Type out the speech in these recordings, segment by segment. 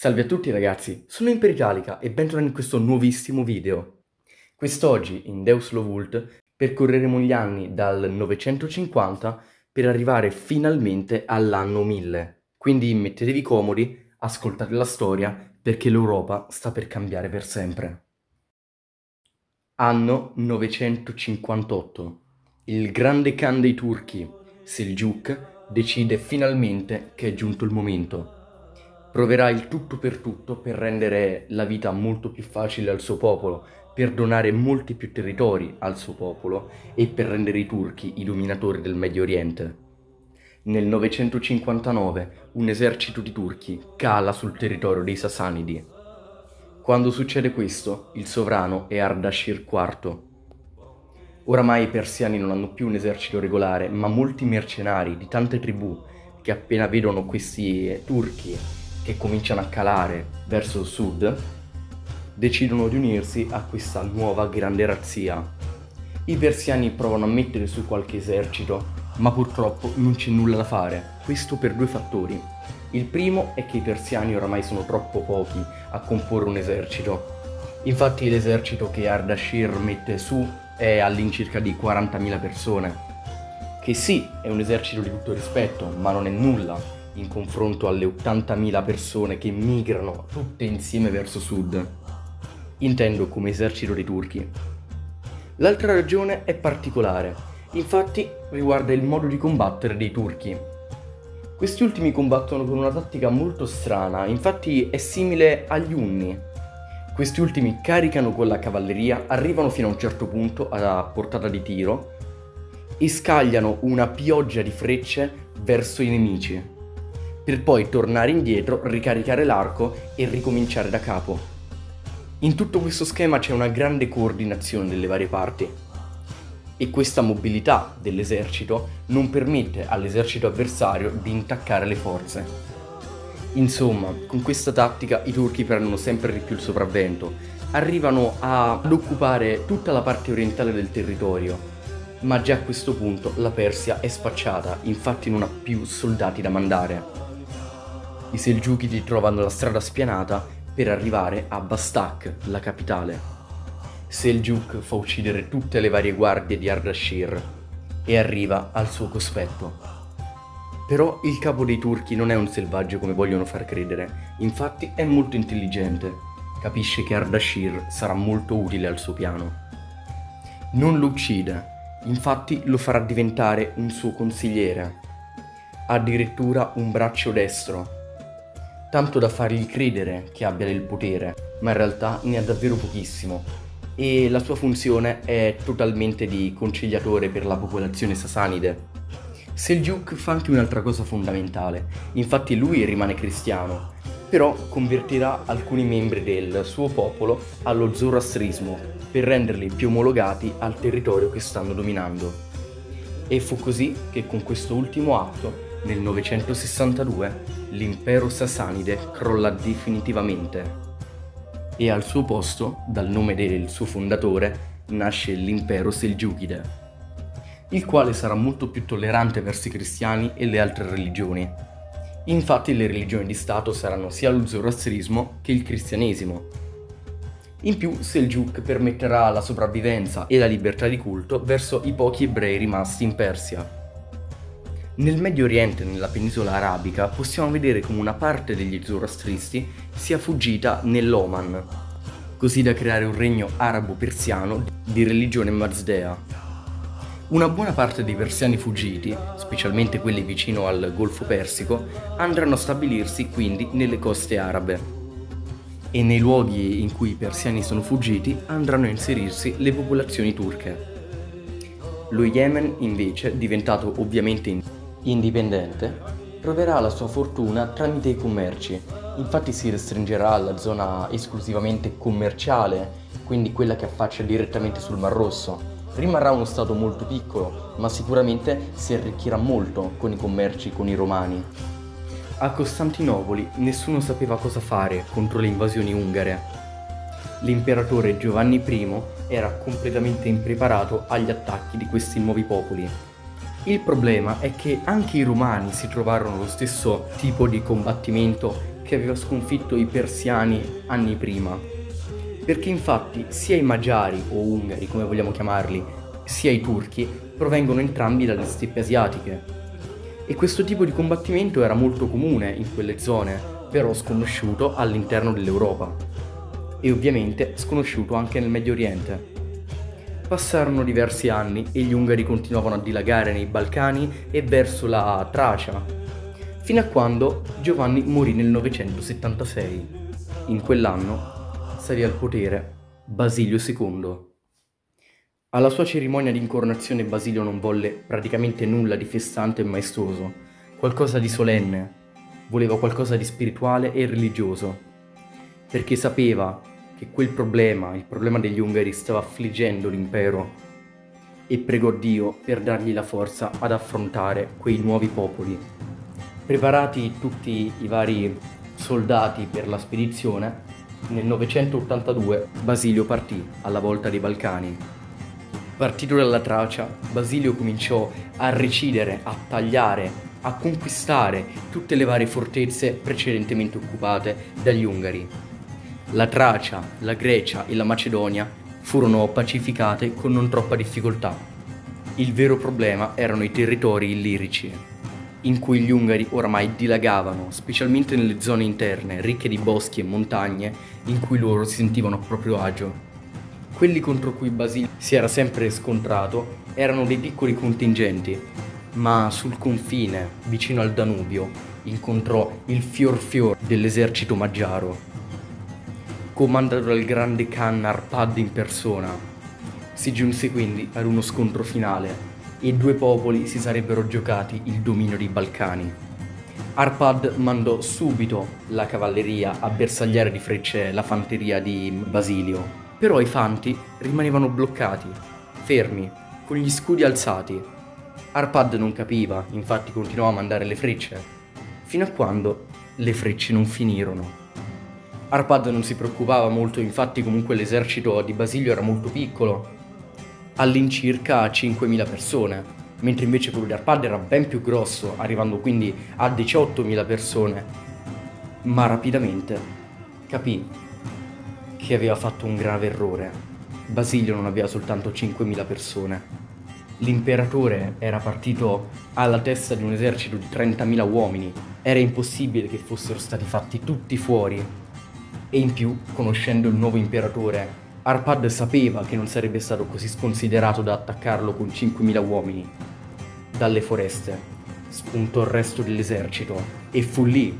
Salve a tutti ragazzi, sono Imperitalica e bentornati in questo nuovissimo video. Quest'oggi in Deus Lo Vult percorreremo gli anni dal 950 per arrivare finalmente all'anno 1000. Quindi mettetevi comodi, ascoltate la storia perché l'Europa sta per cambiare per sempre. Anno 958. Il grande Khan dei turchi, Seljuk, decide finalmente che è giunto il momento. Proverà il tutto per tutto per rendere la vita molto più facile al suo popolo, per donare molti più territori al suo popolo e per rendere i turchi i dominatori del Medio Oriente. Nel 959 un esercito di turchi cala sul territorio dei Sasanidi. Quando succede questo, il sovrano è Ardashir IV. Oramai i persiani non hanno più un esercito regolare, ma molti mercenari di tante tribù che appena vedono questi turchi che cominciano a calare verso sud, decidono di unirsi a questa nuova grande razzia. I persiani provano a mettere su qualche esercito, ma purtroppo non c'è nulla da fare, questo per due fattori. Il primo è che i persiani oramai sono troppo pochi a comporre un esercito. Infatti l'esercito che Ardashir mette su è all'incirca di 40.000 persone, che sì, è un esercito di tutto rispetto, ma non è nulla in confronto alle 80.000 persone che migrano tutte insieme verso sud. Intendo come esercito dei turchi. L'altra ragione è particolare, infatti riguarda il modo di combattere dei turchi. Questi ultimi combattono con una tattica molto strana, infatti è simile agli Unni, questi ultimi caricano con la cavalleria, arrivano fino a un certo punto a portata di tiro e scagliano una pioggia di frecce verso i nemici, per poi tornare indietro, ricaricare l'arco e ricominciare da capo. In tutto questo schema c'è una grande coordinazione delle varie parti e questa mobilità dell'esercito non permette all'esercito avversario di intaccare le forze. Insomma, con questa tattica i turchi prendono sempre di più il sopravvento, arrivano ad occupare tutta la parte orientale del territorio, ma già a questo punto la Persia è spacciata, infatti non ha più soldati da mandare. I Selgiukidi trovano la strada spianata per arrivare a Bastak, la capitale. Seljuk fa uccidere tutte le varie guardie di Ardashir e arriva al suo cospetto. Però il capo dei turchi non è un selvaggio come vogliono far credere, infatti è molto intelligente. Capisce che Ardashir sarà molto utile al suo piano. Non lo uccide, infatti lo farà diventare un suo consigliere. Addirittura un braccio destro, tanto da fargli credere che abbia del potere, ma in realtà ne ha davvero pochissimo. E la sua funzione è totalmente di conciliatore per la popolazione sasanide. Seljuk fa anche un'altra cosa fondamentale, infatti lui rimane cristiano, però convertirà alcuni membri del suo popolo allo zoroastrismo per renderli più omologati al territorio che stanno dominando. E fu così che con questo ultimo atto, nel 962, l'impero sasanide crolla definitivamente. E al suo posto, dal nome del suo fondatore, nasce l'impero Selgiukide il quale sarà molto più tollerante verso i cristiani e le altre religioni. Infatti le religioni di Stato saranno sia lo zoroastrismo che il cristianesimo. In più Seljuk permetterà la sopravvivenza e la libertà di culto verso i pochi ebrei rimasti in Persia. Nel Medio Oriente e nella penisola arabica possiamo vedere come una parte degli zoroastristi sia fuggita nell'Oman, così da creare un regno arabo-persiano di religione mazdea. Una buona parte dei persiani fuggiti, specialmente quelli vicino al Golfo Persico, andranno a stabilirsi quindi nelle coste arabe. E nei luoghi in cui i persiani sono fuggiti andranno a inserirsi le popolazioni turche. Lo Yemen, invece, diventato ovviamente indipendente, proverà la sua fortuna tramite i commerci. Infatti si restringerà alla zona esclusivamente commerciale, quindi quella che affaccia direttamente sul Mar Rosso, rimarrà uno stato molto piccolo, ma sicuramente si arricchirà molto con i commerci con i romani. A Costantinopoli nessuno sapeva cosa fare contro le invasioni ungare. L'imperatore Giovanni I era completamente impreparato agli attacchi di questi nuovi popoli. Il problema è che anche i romani si trovarono lo stesso tipo di combattimento che aveva sconfitto i persiani anni prima. Perché infatti sia i magiari o ungari, come vogliamo chiamarli, sia i turchi provengono entrambi dalle steppe asiatiche. E questo tipo di combattimento era molto comune in quelle zone, però sconosciuto all'interno dell'Europa. E ovviamente sconosciuto anche nel Medio Oriente. Passarono diversi anni e gli ungari continuavano a dilagare nei Balcani e verso la Tracia, fino a quando Giovanni morì nel 976. In quell'anno salì al potere Basilio II. Alla sua cerimonia di incoronazione Basilio non volle praticamente nulla di festante e maestoso, qualcosa di solenne, voleva qualcosa di spirituale e religioso, perché sapeva che quel problema, il problema degli Ungari, stava affliggendo l'impero e pregò Dio per dargli la forza ad affrontare quei nuovi popoli. Preparati tutti i vari soldati per la spedizione, nel 982 Basilio partì alla volta dei Balcani Partito dalla Tracia, Basilio cominciò a recidere, a tagliare, a conquistare tutte le varie fortezze precedentemente occupate dagli Ungari. La Tracia, la Grecia e la Macedonia furono pacificate con non troppa difficoltà. Il vero problema erano i territori illirici, in cui gli Ungari oramai dilagavano, specialmente nelle zone interne, ricche di boschi e montagne, in cui loro si sentivano a proprio agio. Quelli contro cui Basilio si era sempre scontrato erano dei piccoli contingenti, ma sul confine, vicino al Danubio, incontrò il fior fior dell'esercito maggiaro, comandato dal grande Khan Arpad in persona. Si giunse quindi ad uno scontro finale e i due popoli si sarebbero giocati il dominio dei Balcani. Arpad mandò subito la cavalleria a bersagliare di frecce la fanteria di Basilio però i fanti rimanevano bloccati, fermi, con gli scudi alzati. Arpad non capiva, infatti continuava a mandare le frecce, fino a quando le frecce non finirono. Arpad non si preoccupava molto, infatti comunque l'esercito di Basilio era molto piccolo, all'incirca 5.000 persone, mentre invece quello di Arpad era ben più grosso, arrivando quindi a 18.000 persone. Ma rapidamente capì che aveva fatto un grave errore. Basilio non aveva soltanto 5.000 persone. L'imperatore era partito alla testa di un esercito di 30.000 uomini. Era impossibile che fossero stati fatti tutti fuori. E in più, conoscendo il nuovo imperatore, Arpad sapeva che non sarebbe stato così sconsiderato da attaccarlo con 5.000 uomini. Dalle foreste spuntò il resto dell'esercito e fu lì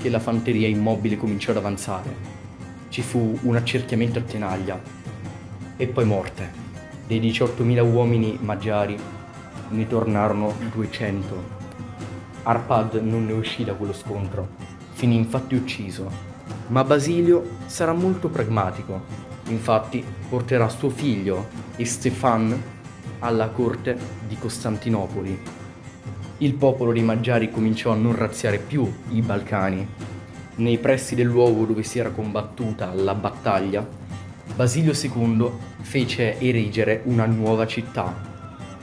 che la fanteria immobile cominciò ad avanzare ci fu un accerchiamento a tenaglia e poi morte. Dei 18.000 uomini magiari ne tornarono 200. Arpad non ne uscì da quello scontro, finì infatti ucciso. Ma Basilio sarà molto pragmatico, infatti porterà suo figlio Estefan alla corte di Costantinopoli. Il popolo dei Magiari cominciò a non razziare più i Balcani nei pressi del luogo dove si era combattuta la battaglia, Basilio II fece erigere una nuova città,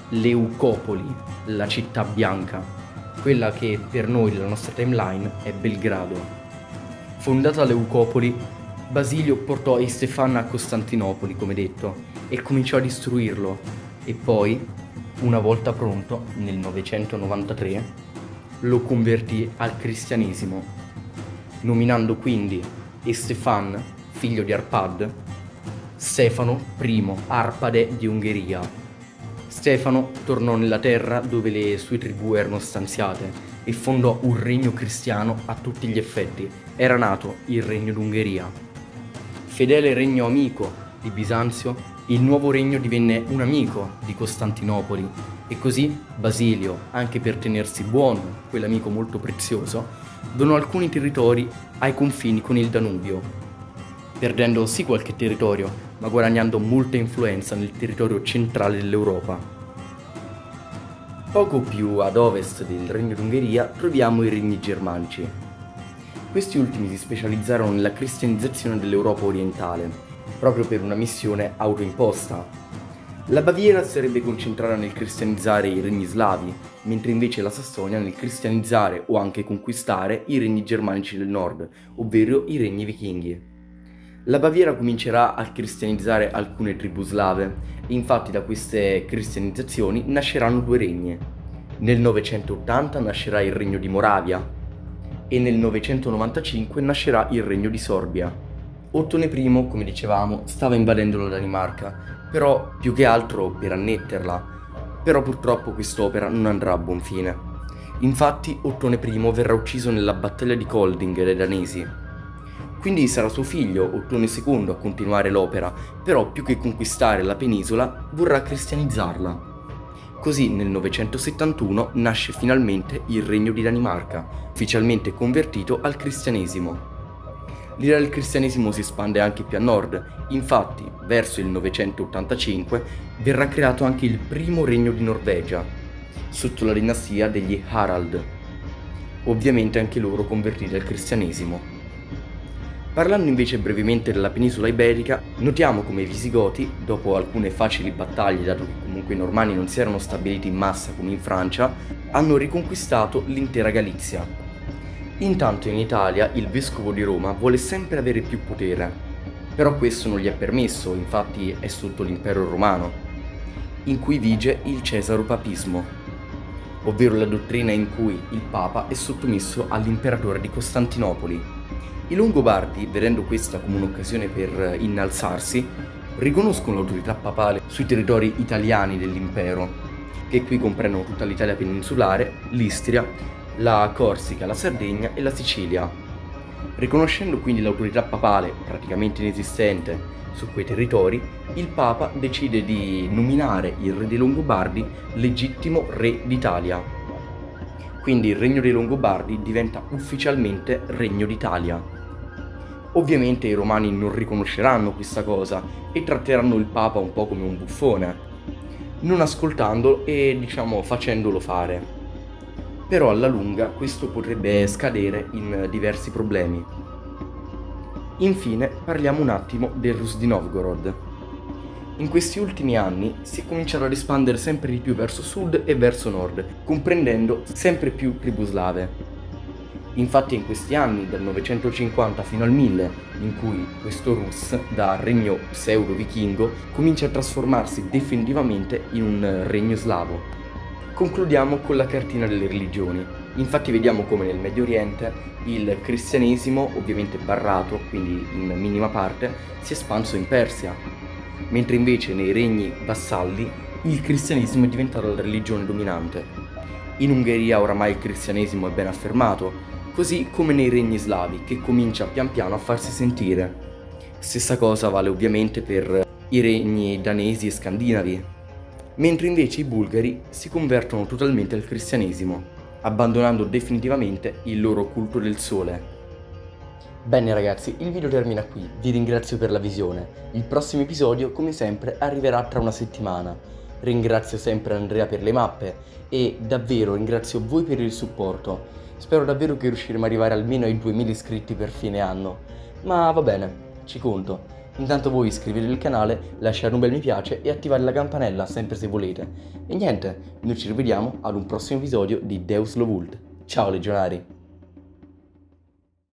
Leucopoli, la città bianca, quella che per noi nella nostra timeline è Belgrado. Fondata a Leucopoli, Basilio portò Estefan a Costantinopoli, come detto, e cominciò a distruirlo, e poi, una volta pronto, nel 993, lo convertì al cristianesimo nominando quindi Estefan, figlio di Arpad, Stefano I Arpade di Ungheria. Stefano tornò nella terra dove le sue tribù erano stanziate e fondò un regno cristiano a tutti gli effetti. Era nato il regno d'Ungheria. Fedele regno amico di Bisanzio, il nuovo regno divenne un amico di Costantinopoli e così Basilio, anche per tenersi buono, quell'amico molto prezioso, donò alcuni territori ai confini con il Danubio, perdendo sì qualche territorio, ma guadagnando molta influenza nel territorio centrale dell'Europa. Poco più ad ovest del Regno d'Ungheria troviamo i regni germanici. Questi ultimi si specializzarono nella cristianizzazione dell'Europa orientale, proprio per una missione autoimposta. La Baviera sarebbe concentrata nel cristianizzare i regni slavi, mentre invece la Sassonia nel cristianizzare o anche conquistare i regni germanici del nord, ovvero i regni vichinghi. La Baviera comincerà a cristianizzare alcune tribù slave e infatti da queste cristianizzazioni nasceranno due regni. Nel 980 nascerà il regno di Moravia e nel 995 nascerà il regno di Sorbia. Ottone I, come dicevamo, stava invadendo la Danimarca però più che altro per annetterla. Però purtroppo quest'opera non andrà a buon fine. Infatti Ottone I verrà ucciso nella battaglia di Colding dai danesi. Quindi sarà suo figlio, Ottone II, a continuare l'opera, però più che conquistare la penisola, vorrà cristianizzarla. Così nel 971 nasce finalmente il Regno di Danimarca, ufficialmente convertito al cristianesimo l'ira del cristianesimo si espande anche più a nord, infatti verso il 985 verrà creato anche il primo regno di Norvegia, sotto la dinastia degli Harald, ovviamente anche loro convertiti al cristianesimo. Parlando invece brevemente della penisola iberica, notiamo come i Visigoti, dopo alcune facili battaglie, dato che comunque i normanni non si erano stabiliti in massa come in Francia, hanno riconquistato l'intera Galizia, Intanto in Italia il vescovo di Roma vuole sempre avere più potere, però questo non gli è permesso, infatti è sotto l'impero romano, in cui vige il cesaropapismo, ovvero la dottrina in cui il papa è sottomesso all'imperatore di Costantinopoli. I Longobardi, vedendo questa come un'occasione per innalzarsi, riconoscono l'autorità papale sui territori italiani dell'impero, che qui comprendono tutta l'Italia peninsulare, l'Istria la Corsica, la Sardegna e la Sicilia. Riconoscendo quindi l'autorità papale praticamente inesistente su quei territori, il Papa decide di nominare il re dei Longobardi legittimo re d'Italia. Quindi il regno dei Longobardi diventa ufficialmente regno d'Italia. Ovviamente i romani non riconosceranno questa cosa e tratteranno il Papa un po' come un buffone, non ascoltandolo e diciamo facendolo fare però alla lunga questo potrebbe scadere in diversi problemi. Infine parliamo un attimo del Rus di Novgorod. In questi ultimi anni si è cominciato ad espandere sempre di più verso sud e verso nord, comprendendo sempre più tribù slave. Infatti in questi anni, dal 950 fino al 1000, in cui questo Rus, da regno pseudo-vichingo, comincia a trasformarsi definitivamente in un regno slavo, Concludiamo con la cartina delle religioni. Infatti vediamo come nel Medio Oriente il cristianesimo, ovviamente barrato, quindi in minima parte, si è espanso in Persia, mentre invece nei regni vassalli il cristianesimo è diventato la religione dominante. In Ungheria oramai il cristianesimo è ben affermato, così come nei regni slavi, che comincia pian piano a farsi sentire. Stessa cosa vale ovviamente per i regni danesi e scandinavi, mentre invece i bulgari si convertono totalmente al cristianesimo, abbandonando definitivamente il loro culto del sole. Bene ragazzi, il video termina qui, vi ringrazio per la visione. Il prossimo episodio, come sempre, arriverà tra una settimana. Ringrazio sempre Andrea per le mappe e davvero ringrazio voi per il supporto. Spero davvero che riusciremo ad arrivare almeno ai 2000 iscritti per fine anno. Ma va bene, ci conto. Intanto voi iscrivetevi al canale, lasciate un bel mi piace e attivare la campanella sempre se volete. E niente, noi ci rivediamo ad un prossimo episodio di Deus Lovult. Ciao legionari!